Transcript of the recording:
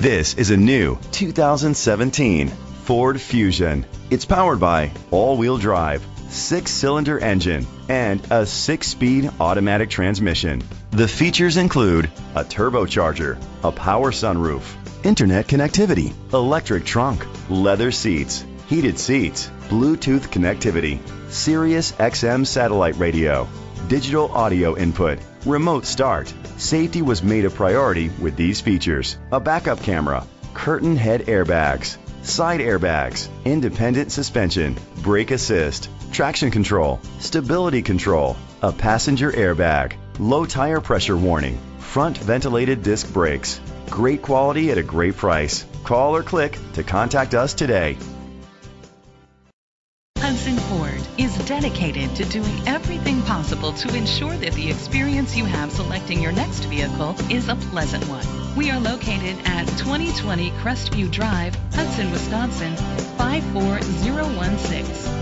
This is a new 2017 Ford Fusion. It's powered by all-wheel drive, six-cylinder engine, and a six-speed automatic transmission. The features include a turbocharger, a power sunroof, internet connectivity, electric trunk, leather seats, heated seats, Bluetooth connectivity, Sirius XM satellite radio, digital audio input, remote start. Safety was made a priority with these features. A backup camera, curtain head airbags, side airbags, independent suspension, brake assist, traction control, stability control, a passenger airbag, low tire pressure warning, front ventilated disc brakes. Great quality at a great price. Call or click to contact us today. Hudson Ford is dedicated to doing everything possible to ensure that the experience you have selecting your next vehicle is a pleasant one. We are located at 2020 Crestview Drive, Hudson, Wisconsin 54016.